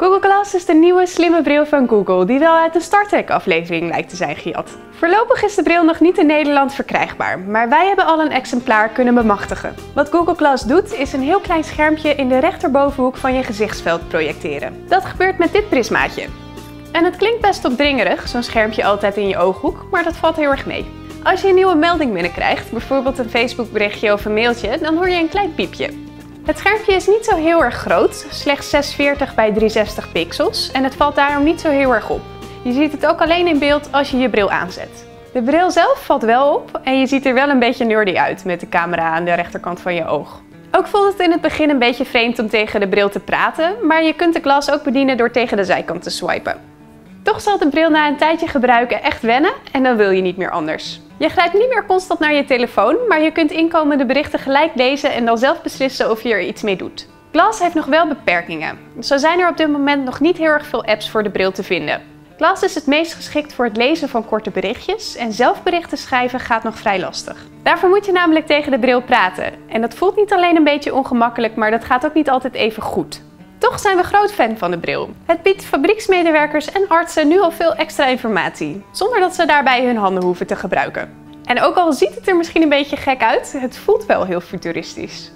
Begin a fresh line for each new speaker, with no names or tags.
Google Glass is de nieuwe slimme bril van Google die wel uit de Star Trek aflevering lijkt te zijn gejat. Voorlopig is de bril nog niet in Nederland verkrijgbaar, maar wij hebben al een exemplaar kunnen bemachtigen. Wat Google Glass doet is een heel klein schermpje in de rechterbovenhoek van je gezichtsveld projecteren. Dat gebeurt met dit prismaatje. En het klinkt best opdringerig, zo'n schermpje altijd in je ooghoek, maar dat valt heel erg mee. Als je een nieuwe melding binnenkrijgt, bijvoorbeeld een Facebook berichtje of een mailtje, dan hoor je een klein piepje. Het schermpje is niet zo heel erg groot, slechts 640 bij 360 pixels en het valt daarom niet zo heel erg op. Je ziet het ook alleen in beeld als je je bril aanzet. De bril zelf valt wel op en je ziet er wel een beetje nerdy uit met de camera aan de rechterkant van je oog. Ook voelt het in het begin een beetje vreemd om tegen de bril te praten, maar je kunt de glas ook bedienen door tegen de zijkant te swipen. Toch zal de bril na een tijdje gebruiken echt wennen en dan wil je niet meer anders. Je grijpt niet meer constant naar je telefoon, maar je kunt inkomende berichten gelijk lezen en dan zelf beslissen of je er iets mee doet. Glass heeft nog wel beperkingen. Zo zijn er op dit moment nog niet heel erg veel apps voor de bril te vinden. Glass is het meest geschikt voor het lezen van korte berichtjes en zelf berichten schrijven gaat nog vrij lastig. Daarvoor moet je namelijk tegen de bril praten. En dat voelt niet alleen een beetje ongemakkelijk, maar dat gaat ook niet altijd even goed. Toch zijn we groot fan van de bril. Het biedt fabrieksmedewerkers en artsen nu al veel extra informatie, zonder dat ze daarbij hun handen hoeven te gebruiken. En ook al ziet het er misschien een beetje gek uit, het voelt wel heel futuristisch.